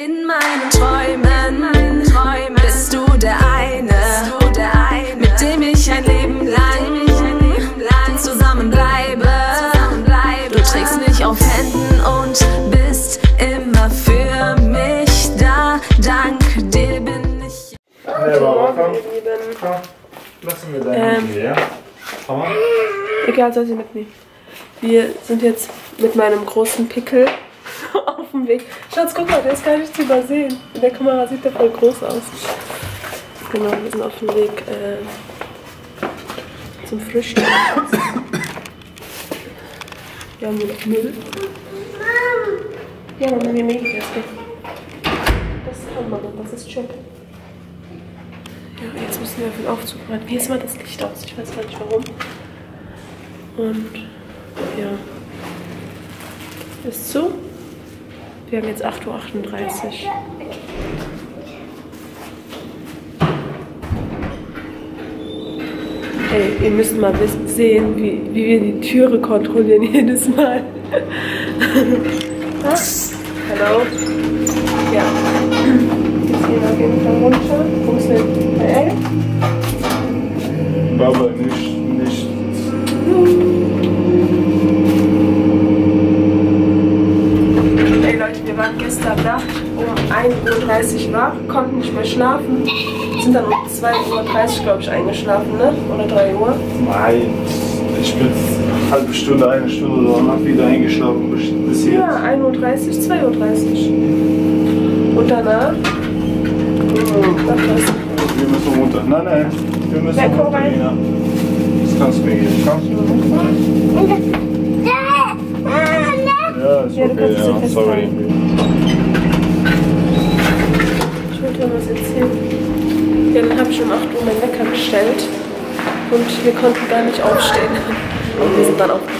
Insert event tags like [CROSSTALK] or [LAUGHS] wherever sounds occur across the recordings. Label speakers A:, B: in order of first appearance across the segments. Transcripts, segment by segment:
A: In meinen Träumen, Träumen bist du der eine, mit dem ich ein Leben lang zusammenbleibe. Du trägst mich auf Händen und bist immer für mich da. Dank dir bin ich.
B: Hey, Baba, komm.
C: ihr Lieben.
B: Lassen wir deinen
C: Ähm.
B: hier, ja? Komm mal.
C: Egal, soll sie mitnehmen. Wir sind jetzt mit meinem großen Pickel [LAUGHS] auf dem Weg. Schatz, guck mal, der ist gar nicht zu übersehen. In der Kamera sieht der voll groß aus. Genau, wir sind auf dem Weg äh, zum Frühstück. Wir haben hier noch Müll. Ja, Mama, wir nehmen das weg. Das ist Hammer, das ist Chip. Ja, jetzt müssen wir für den Aufzug rein. Hier ist mal das Licht aus, ich weiß gar nicht warum. Und ja, ist zu. Wir haben jetzt 8.38 Uhr. Ey, ihr müsst mal wissen, sehen, wie, wie wir die Türe kontrollieren [LAUGHS] jedes Mal. Was? Hallo? Ja. Jetzt gehen wir auf jeden Fall runter. Wo? Bei Elle?
B: Baba, nicht.
C: Gestern Nacht um 1.30 Uhr wach, konnten nicht mehr schlafen, sind dann um 2.30 Uhr, glaube ich, eingeschlafen, ne? Oder 3 Uhr.
B: Nein. Ich bin eine halbe Stunde, eine Stunde danach wieder eingeschlafen bis, jetzt.
C: Ja, 1.30 Uhr, 2.30 Uhr. Und danach? Ach, was?
B: Wir müssen runter. Nein, nein. Wir müssen
C: Ja, komm
B: runter,
C: rein.
B: Lina. Das kannst du mir geben. Komm. Ja, ist
C: Ja, du
B: okay,
C: kannst
B: ja. Sorry.
C: Ich wollte dir was erzählen. Ja, dann habe ich um 8 Uhr meinen Wecker gestellt und wir konnten gar nicht aufstehen. Und wir sind dann aufgewacht.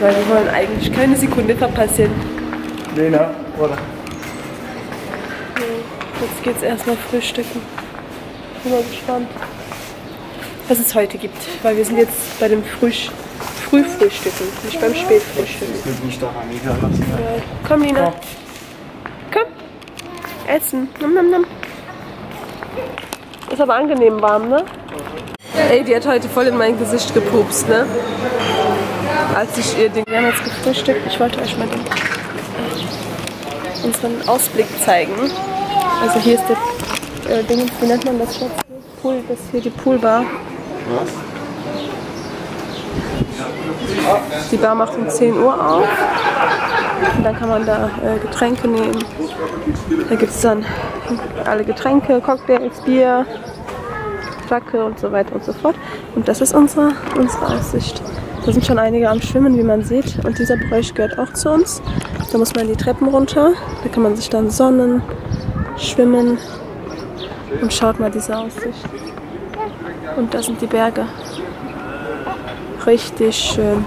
C: Weil wir wollen eigentlich keine Sekunde verpassen.
B: Lena, oder?
C: Jetzt geht's erstmal frühstücken. Bin mal gespannt, was es heute gibt. Weil wir sind jetzt bei dem Frühsch Frühfrühstücken, nicht beim Spätfrühstücken.
B: Nicht daran egal.
C: Ja. Komm, Lina. Komm. Essen. Nom, nom, nom. Ist aber angenehm warm, ne? Ey, die hat heute voll in mein Gesicht gepupst, ne? Als ich ihr Ding. Wir haben jetzt gefrühstückt. Ich wollte euch mal den, unseren Ausblick zeigen. Also hier ist der äh, Ding, wie nennt man das Schatz? Pool, das ist hier die Poolbar.
B: Was?
C: Die Bar macht um 10 Uhr auf. Und dann kann man da äh, Getränke nehmen. Da gibt es dann alle Getränke, Cocktails, Bier, Flagge und so weiter und so fort. Und das ist unsere, unsere Aussicht. Da sind schon einige am Schwimmen, wie man sieht. Und dieser Bereich gehört auch zu uns. Da muss man die Treppen runter. Da kann man sich dann sonnen, schwimmen. Und schaut mal diese Aussicht. Und da sind die Berge. Richtig schön.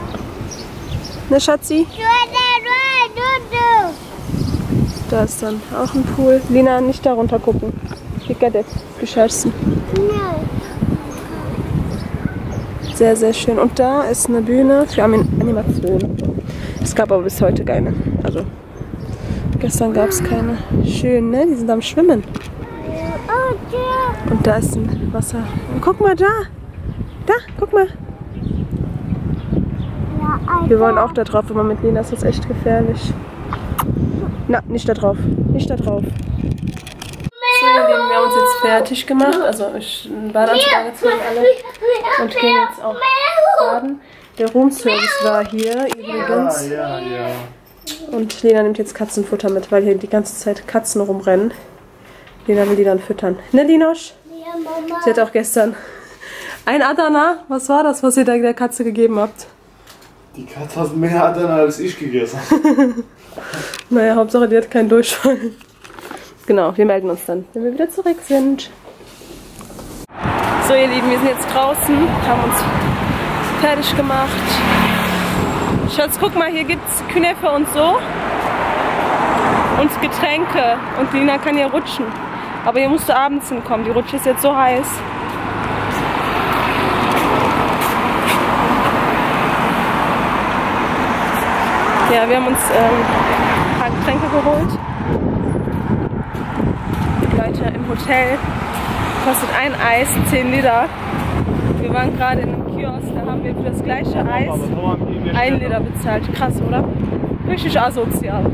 C: Ne, Schatzi? Da ist dann auch ein Pool. Lina, nicht da runter gucken. Ich werde geschossen. Sehr, sehr schön. Und da ist eine Bühne für Anim- Animationen. Es gab aber bis heute keine. Also, gestern gab es keine. Schön, ne? Die sind am Schwimmen. Und da ist ein Wasser. Und guck mal. Da, guck mal. Wir wollen auch da drauf, aber mit Lena ist das echt gefährlich. Na, nicht da drauf. Nicht da drauf. So, wir haben uns jetzt fertig gemacht. Also, ich einen Badeanzug angezogen alle. Und gehen jetzt auch baden. Der Roomservice war hier übrigens.
B: Ja, ja.
C: Und Lena nimmt jetzt Katzenfutter mit, weil hier die ganze Zeit Katzen rumrennen. Lena will die dann füttern. Ne, Linosch? Sie hat auch gestern ein Adana. Was war das, was ihr da der Katze gegeben habt?
B: Die Katze hat mehr Adana als ich gegessen. [LAUGHS]
C: Naja, Hauptsache, die hat keinen Durchfall. Genau, wir melden uns dann, wenn wir wieder zurück sind. So, ihr Lieben, wir sind jetzt draußen, haben uns fertig gemacht. Schatz, guck mal, hier gibt's Knöpfe und so. Und Getränke. Und Lina kann hier rutschen. Aber hier musst du abends hinkommen. Die Rutsche ist jetzt so heiß. Ja, wir haben uns ähm, ein paar Getränke geholt. Leute, im Hotel kostet ein Eis 10 Liter. Wir waren gerade in einem Kiosk, da haben wir für das gleiche Eis ein Liter bezahlt. Krass, oder? Richtig asozial.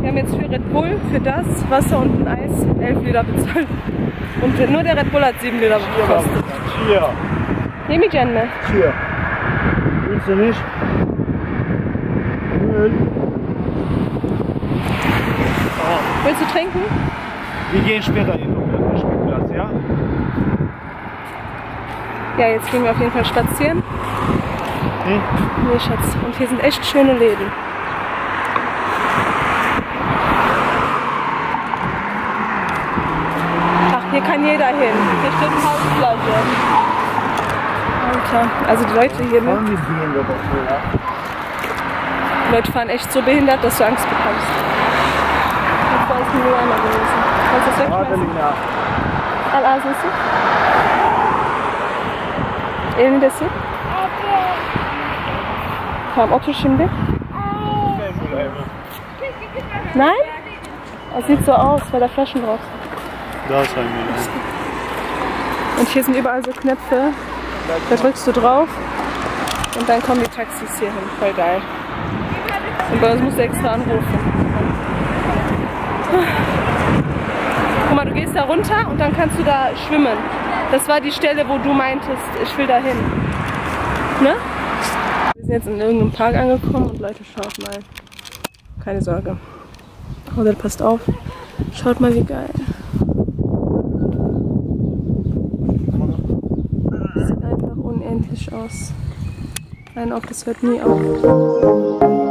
C: Wir haben jetzt für Red Bull, für das Wasser und ein Eis 11 Liter bezahlt. Und nur der Red Bull hat 7 Liter gekostet.
B: Cheer.
C: Nehme ich gerne.
B: Cheer. Willst du nicht? Nö.
C: Willst du trinken?
B: Wir gehen später in den Spielplatz, ja?
C: Ja, jetzt gehen wir auf jeden Fall spazieren.
B: Nee?
C: Nee, Schatz. Und hier sind echt schöne Läden. Ach, hier kann jeder hin. Hier steht eine Hausflasche. Alter, also die Leute hier, ne?
B: Fahren die Behinderte doch so, ja?
C: Die Leute fahren echt so behindert, dass du Angst bekommst. Das war es nur einmal gewesen. Kannst du das wegschmeißen?
B: Adelina.
C: Al-Azizi? Elindesin? Tamam otur şimdi. Nein? Es sieht so aus, weil da Flaschen drauf sind.
B: Da ist ein Müll.
C: Und hier sind überall so Knöpfe. Da drückst du drauf und dann kommen die Taxis hier hin. Voll geil. Bei uns musst du extra anrufen. Guck mal, du gehst da runter und dann kannst du da schwimmen. Das war die Stelle, wo du meintest, ich will da hin. Ne? Wir sind jetzt in irgendeinem Park angekommen und Leute, schaut mal. Keine Sorge. Oder passt auf. Schaut mal, wie geil. Sieht einfach unendlich aus. Ein auf, das hört nie auf.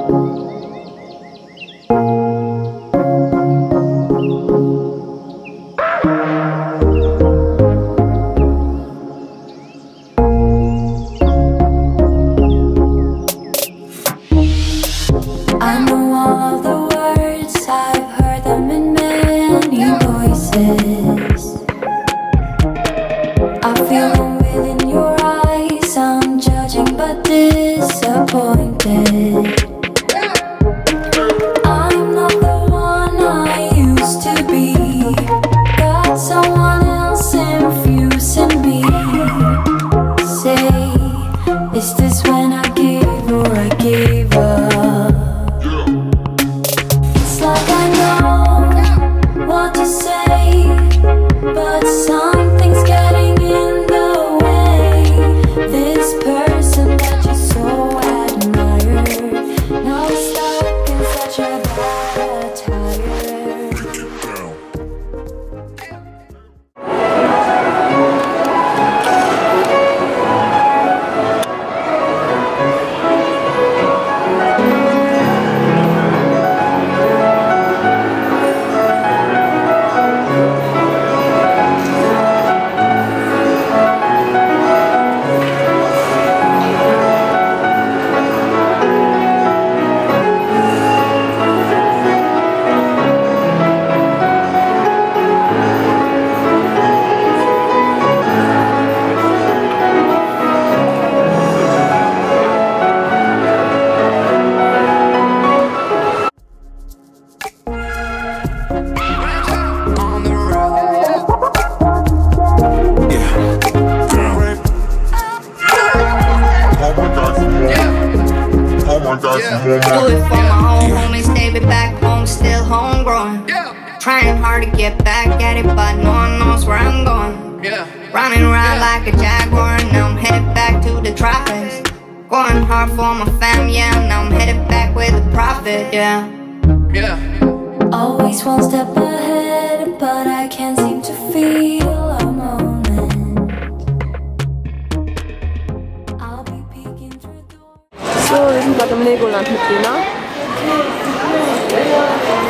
C: Legoland mit Lena.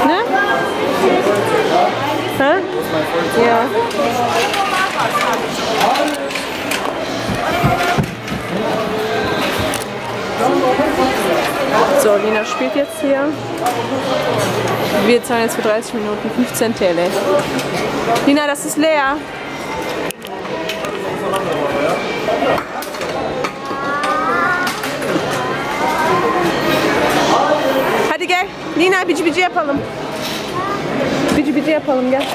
C: Ne? Hä? Ja. So, Lena spielt jetzt hier. Wir zahlen jetzt für 30 Minuten 15 Tele. Lina, das ist leer. Lina bici bici yapalım. şey yapalım gel.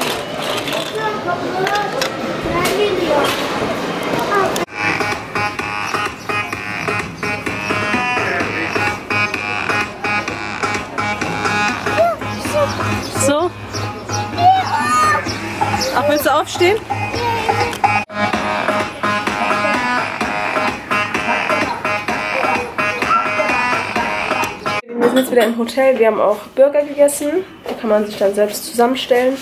C: So. Ach, willst du aufstehen? Sind jetzt wieder im Hotel. Wir haben auch Burger gegessen. Die kann man sich dann selbst zusammenstellen.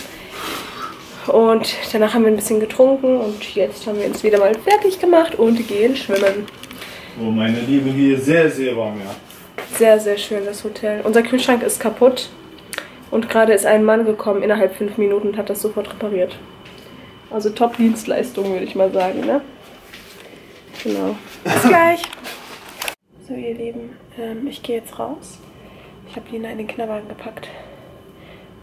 C: Und danach haben wir ein bisschen getrunken und jetzt haben wir uns wieder mal fertig gemacht und gehen schwimmen.
B: Oh, meine Lieben, hier sehr, sehr warm, ja.
C: Sehr, sehr schön das Hotel. Unser Kühlschrank ist kaputt und gerade ist ein Mann gekommen innerhalb fünf Minuten und hat das sofort repariert. Also Top-Dienstleistung, würde ich mal sagen, ne? Genau. Bis gleich. So, ihr Lieben, ähm, ich gehe jetzt raus. Ich habe Lina in den Kinderwagen gepackt,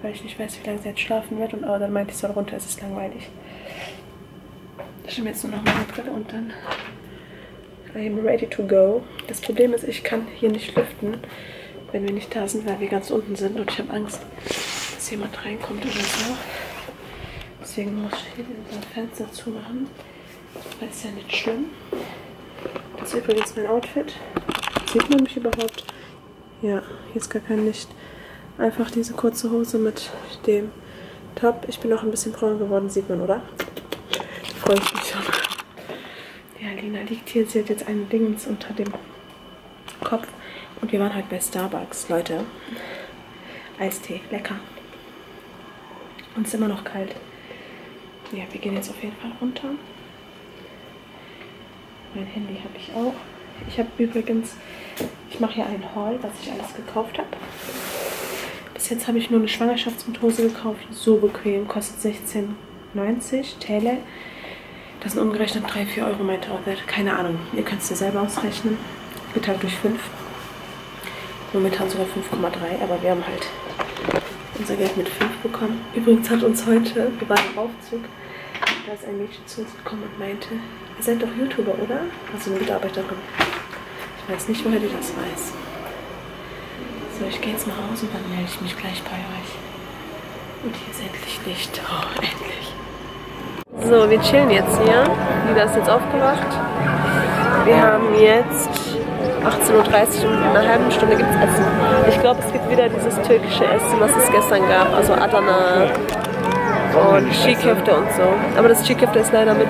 C: weil ich nicht weiß, wie lange sie jetzt schlafen wird. Und aber dann meinte ich, soll runter, es ist langweilig. Ich nehme jetzt nur noch meine Brille und dann I'm ready to go. Das Problem ist, ich kann hier nicht lüften, wenn wir nicht da sind, weil wir ganz unten sind. Und ich habe Angst, dass jemand reinkommt oder so. Deswegen muss ich hier unser Fenster zumachen. Aber ist ja nicht schlimm. Das ist übrigens mein Outfit. Sieht man mich überhaupt? Ja, hier ist gar kein Licht. Einfach diese kurze Hose mit dem Top. Ich bin noch ein bisschen braun geworden, sieht man, oder? Freue ich mich schon. Ja, Lina liegt hier. Sie hat jetzt einen Dingens unter dem Kopf. Und wir waren halt bei Starbucks, Leute. Eistee, lecker. Und es ist immer noch kalt. Ja, wir gehen jetzt auf jeden Fall runter. Mein Handy habe ich auch. Ich habe übrigens, ich mache hier einen Haul, was ich alles gekauft habe. Bis jetzt habe ich nur eine Schwangerschaftsmethose gekauft. So bequem, kostet 16,90 Täle. Das sind umgerechnet 3, 4 Euro, meinte Orbit. Keine Ahnung, ihr könnt es dir selber ausrechnen. Geteilt durch 5. Momentan sogar 5,3, aber wir haben halt unser Geld mit 5 bekommen. Übrigens hat uns heute, wir waren im Aufzug, da ist ein Mädchen zu uns gekommen und meinte, ihr seid doch YouTuber, oder? Also eine Mitarbeiterin. Ich weiß nicht, woher die das weiß. So, ich gehe jetzt nach Hause und dann melde ich mich gleich bei euch. Und hier ist endlich Licht. Oh, endlich. So, wir chillen jetzt hier. Lina ist jetzt aufgewacht. Wir haben jetzt 18.30 Uhr und in einer halben Stunde gibt es Essen. Ich glaube, es gibt wieder dieses türkische Essen, was es gestern gab. Also Adana und Skiköfte und so. Aber das Skiköfte ist leider mit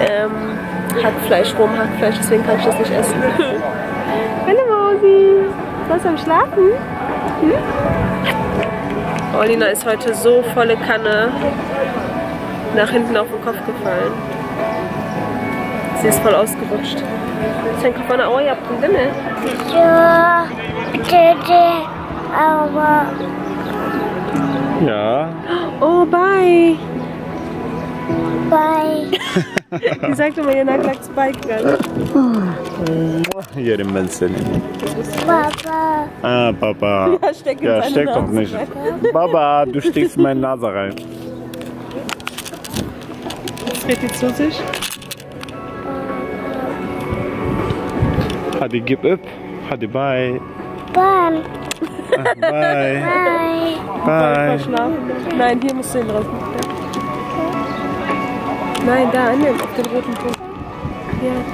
C: ähm, Hackfleisch, rohem Hackfleisch, deswegen kann ich das nicht essen. [LAUGHS] Was am Schlafen? Hm? Oh, Lina ist heute so volle Kanne nach hinten auf den Kopf gefallen. Sie ist voll ausgerutscht. Sen kafana hava yaptın değil mi?
D: Ja, Dede, aber
B: Ja.
C: Oh, bye.
D: Bei
C: Die sagt immer, ihr Nagellack bye gegangen.
B: Yerim ben seni.
D: Papa.
B: Ah, Papa. [LAUGHS]
C: Ja, steck in
B: Ja, steck doch nicht. Baba, du steckst in meine Nase rein.
C: Französisch.
B: Hadi gib up. Hadi bye.
D: Bahn.
B: Ah, Bye.
D: Bye.
B: Bye.
C: Nein, hier musst du hin drauf. Nein, da, an dem, auf den roten Punkt. Ja.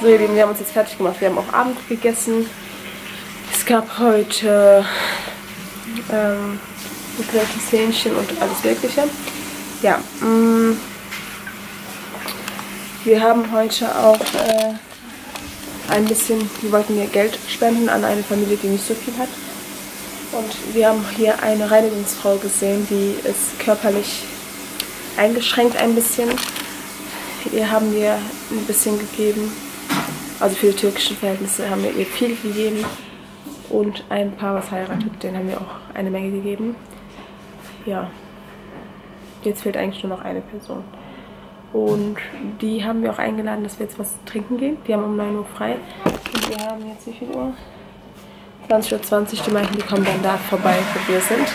C: So, ihr Lieben, wir haben uns jetzt fertig gemacht. Wir haben auch Abend gegessen. Es gab heute ähm, gegrilltes Hähnchen und alles Mögliche. Ja, mh, wir haben heute auch äh, ein bisschen, wir wollten hier Geld spenden an eine Familie, die nicht so viel hat. Und wir haben hier eine Reinigungsfrau gesehen, die ist körperlich eingeschränkt ein bisschen. Ihr haben wir ein bisschen gegeben. Also für die türkischen Verhältnisse haben wir ihr viel gegeben. Und ein Paar, was heiratet, denen haben wir auch eine Menge gegeben. Ja. Jetzt fehlt eigentlich nur noch eine Person. Und die haben wir auch eingeladen, dass wir jetzt was trinken gehen. Die haben um 9 Uhr frei. Und wir haben jetzt wie viel Uhr? 20.20 Uhr. Die meinten, die kommen dann da vorbei, wo wir sind.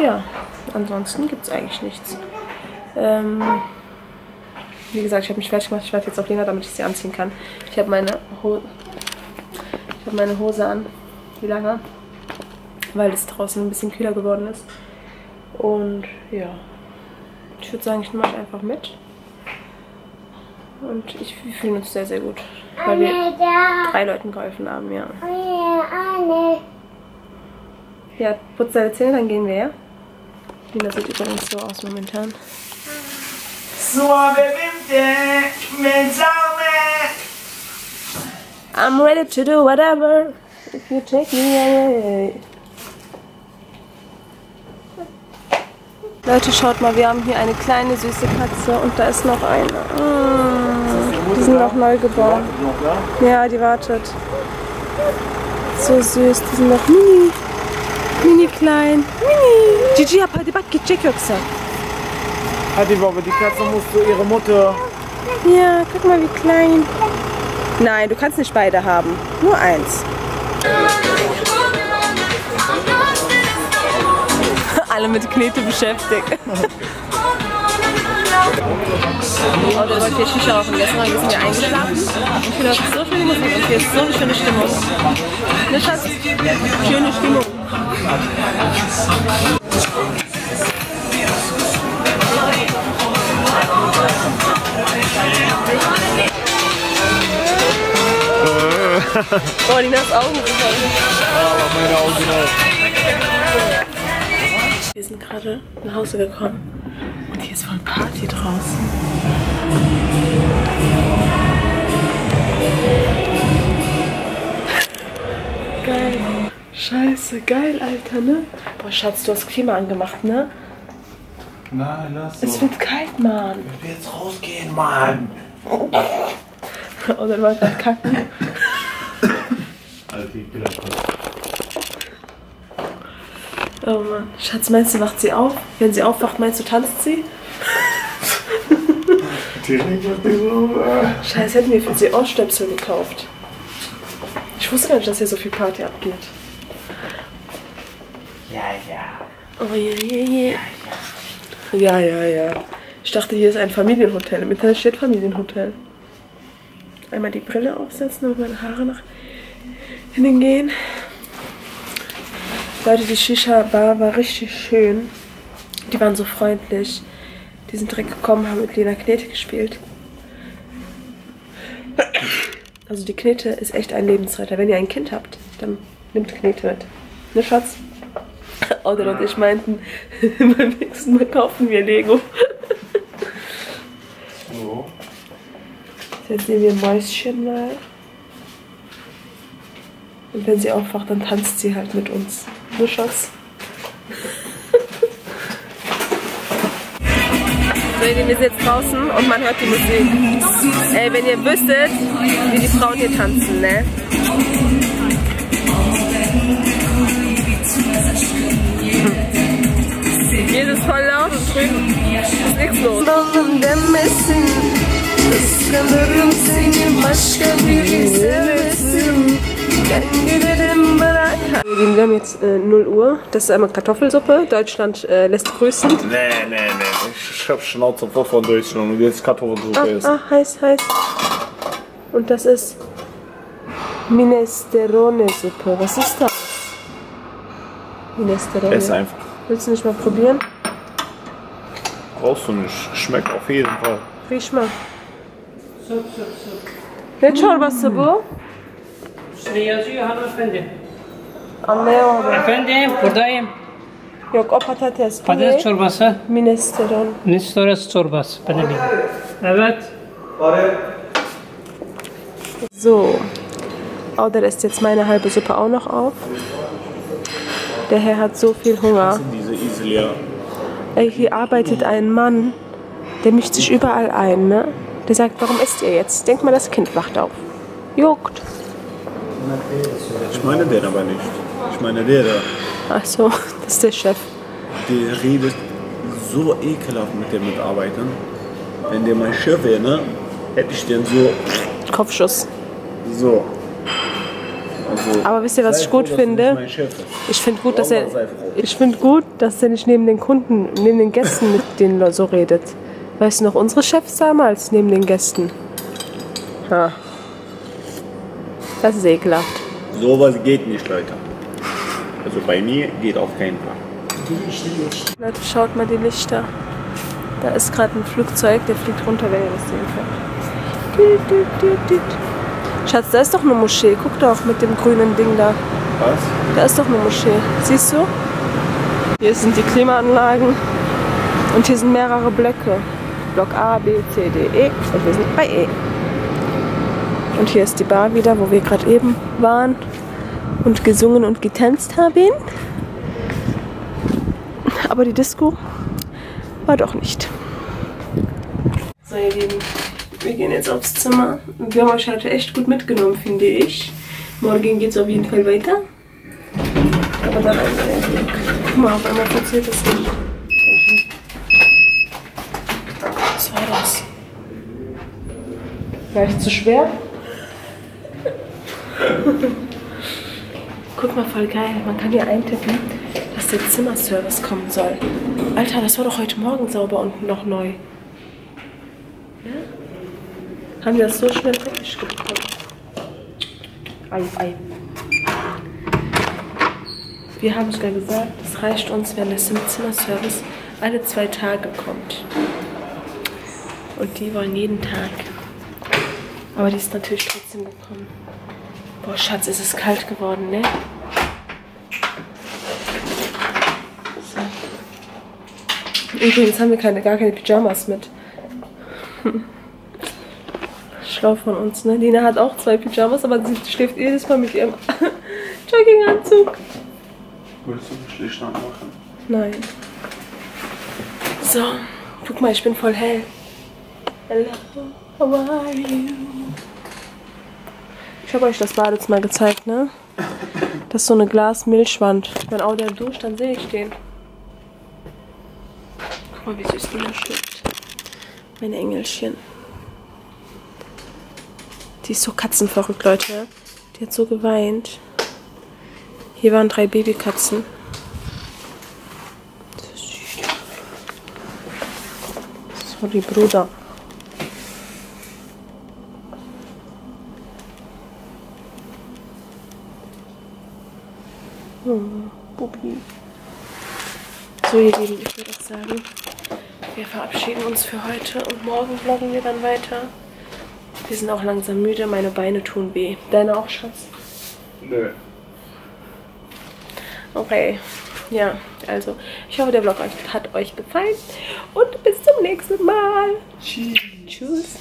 C: Ja, ansonsten gibt es eigentlich nichts. Ähm, wie gesagt, ich habe mich fertig gemacht. Ich warte jetzt auf Lena, damit ich sie anziehen kann. Ich habe meine, Ho hab meine Hose an. Wie lange? Weil es draußen ein bisschen kühler geworden ist. Und ja, ich würde sagen, ich nehme euch einfach mit. Und ich, wir fühlen uns sehr, sehr gut. Weil wir drei Leuten geholfen haben, ja. Ja, putz deine Zähne, dann gehen wir, ja? Lina sieht übrigens so aus momentan. I'm ready to do whatever if you take me away. Leute, schaut mal, wir haben hier eine kleine süße Katze und da ist noch eine. Die sind noch neu geboren. Ja, die wartet. So süß, die sind noch mini. Mini klein. Mini. Gigi, hadi bak gidecek yoksa.
B: Hadi Baba, die Katze muss zu ihrer Mutter.
C: Ja, guck mal, wie klein. Nein, du kannst nicht beide haben. Nur eins. [LAUGHS] Alle mit Knete beschäftigt. Oh, der wollte hier Shisha rauchen. Gestern Abend sind wir eingeschlafen. Und hier läuft so schöne Musik und hier ist so eine schöne Stimmung. Ne, Schatz? Schöne Stimmung. Oh, Linas Augen sind voll.
B: Meine Augen auch.
C: Wir sind gerade nach Hause gekommen und hier ist voll Party draußen. Geil. Scheiße, geil, Alter, ne? Boah, Schatz, du hast Klima angemacht, ne?
B: Nein, lass
C: Es wird kalt, Mann.
B: Ich will jetzt rausgehen, Mann.
C: Oh, dann war kacken.
B: Alter, ich will einfach.
C: Oh Mann. Schatz, meinst du, wacht sie auf? Wenn sie aufwacht, meinst du, tanzt sie?
B: Direkt auf die äh.
C: Scheiße, hätten wir für sie Ohrstöpsel gekauft. Ich wusste gar nicht, dass hier so viel Party abgeht.
B: Ja, ja.
C: Oh je, je, je. Ja, ja, ja. Ich dachte, hier ist ein Familienhotel. Im Internet steht Familienhotel. Einmal die Brille aufsetzen, damit meine Haare nach innen gehen. Leute, die Shisha-Bar war richtig schön. Die waren so freundlich. Die sind direkt gekommen, haben mit Lena Knete gespielt. Also die Knete ist echt ein Lebensretter. Wenn ihr ein Kind habt, dann nimmt Knete mit. Ne, Schatz? Oder und ich meinten, [LAUGHS] beim nächsten Mal kaufen wir Lego.
B: So.
C: Jetzt sehen wir Mäuschen mal. Und wenn sie aufwacht, dann tanzt sie halt mit uns. Ne, Schatz? So, ihr Lieben, wir sind jetzt draußen und man hört die Musik. Ey, wenn ihr wüsstet, wie die Frauen hier tanzen, ne? Hier ist es voll laut und drüben ist nichts los. Kıskanırım seni başka biri sevmesin Wir haben jetzt äh, 0 Uhr. Das ist einmal Kartoffelsuppe. Deutschland äh, lässt grüßen.
B: Nee, nee, nee. Ich hab Schnauze voll von Deutschland und jetzt Kartoffelsuppe
C: Ah,
B: essen.
C: ah, heiß, heiß. Und das ist Minestrone-Suppe. Was ist das? Minestrone.
B: Ess einfach.
C: Willst du nicht mal probieren?
B: Brauchst du nicht. Schmeckt auf jeden Fall.
C: Riech mal. Ne çorbası bu?
E: İşte yazıyor hanımefendi.
C: Anlayamadım.
E: Efendim buradayım.
C: Yok o patates. Bu
E: Patates
C: ne?
E: çorbası,
C: Minestrone.
E: nistorası çorbası. Ben de bilmiyorum. Evet.
C: So. Oh, der lässt jetzt meine halbe Suppe auch noch auf. Der Herr hat so viel Hunger. Ey, hier arbeitet ein Mann, der mischt sich überall ein, ne? Der sagt, warum esst ihr jetzt? Denkt mal, das Kind wacht auf. Juckt.
B: Ich meine den aber nicht. Ich meine der da.
C: Ach so, [LAUGHS] das ist der Chef.
B: Der redet so ekelhaft mit den Mitarbeitern. Wenn der mein Chef wäre, ne? Hätte ich den so.
C: Kopfschuss.
B: So. Also,
C: Aber wisst ihr, was ich gut
B: froh, du
C: finde? Ich finde gut, dass er, ich finde gut, dass er nicht neben den Kunden, neben den Gästen mit denen so redet. Weißt du noch, unsere Chefs damals neben den Gästen. Ha. Das ist ekelhaft.
B: Sowas geht nicht, Leute. Also bei mir geht auf keinen Fall.
C: Leute, schaut mal die Lichter. Da ist gerade ein Flugzeug, der fliegt runter, wenn ihr das sehen könnt. Düt, düt, düt, düt. Schatz, da ist doch eine Moschee. Guck doch mit dem grünen Ding da.
B: Was?
C: Da ist doch eine Moschee. Siehst du? Hier sind die Klimaanlagen. Und hier sind mehrere Blöcke. Block A, B, C, D, E. Und wir sind bei E. Und hier ist die Bar wieder, wo wir gerade eben waren und gesungen und getanzt haben. Aber die Disco war doch nicht. So, ihr Lieben, wir gehen jetzt aufs Zimmer. Wir haben euch heute echt gut mitgenommen, finde ich. Morgen geht es auf jeden Fall weiter. Aber dann ein. Guck mal, auf einmal funktioniert das nicht. Was war das? Vielleicht zu schwer? Guck mal, voll geil. Man kann hier eintippen, dass der Zimmerservice kommen soll. Alter, das war doch heute Morgen sauber und noch neu. Ja? Haben wir das so schnell fertig bekommen? Ei, ei. Wir haben sogar gesagt, es reicht uns, wenn im Zimmerservice alle zwei Tage kommt. Und die wollen jeden Tag. Aber die ist natürlich trotzdem gekommen. Boah, Schatz, ist es kalt geworden, ne? So. Übrigens haben wir keine, gar keine Pyjamas mit. [LAUGHS] Schlau von uns, ne? Lina hat auch zwei Pyjamas, aber sie schläft jedes Mal mit ihrem [LAUGHS] Jogginganzug.
B: Willst du einen Schlichtstand machen?
C: Nein. So, guck mal, ich bin voll hell. Hello, how are you? Ich habe euch das Badezimmer gezeigt, ne? Das ist so eine Glas-Milchwand. Wenn auch der duscht, dann sehe ich den. Guck mal, wie süß die da schläft. Mein Engelchen. Die ist so katzenverrückt, Leute. Die hat so geweint. Hier waren drei Babykatzen. Sorry, Bruder. Bubi. So, ihr Lieben, ich würde auch sagen, wir verabschieden uns für heute und morgen vloggen wir dann weiter. Wir sind auch langsam müde, meine Beine tun weh. Deine auch, Schatz?
B: Nö.
C: Okay, ja, also ich hoffe, der Vlog euch- hat euch gefallen und bis zum nächsten Mal. Tschüss. Tschüss.